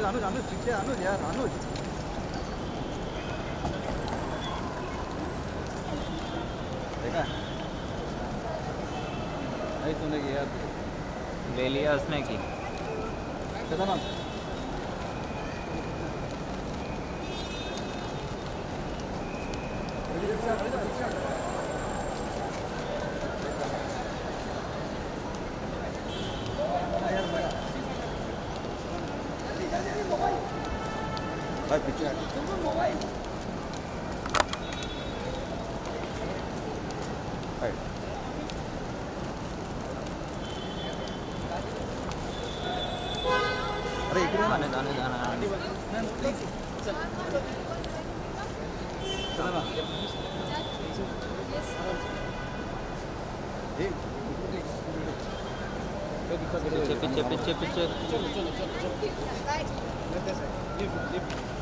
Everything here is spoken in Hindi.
अनुज पीछे अनुज यार अनुज देखा नहीं सुनेगी यार ले लिया उसने की। चलो ना। भाई पीछे हट। भाई अरे इकडे आने जाने जाना आने चला ना ए, पीछे पीछे पीछे पीछे थैंक यू चलो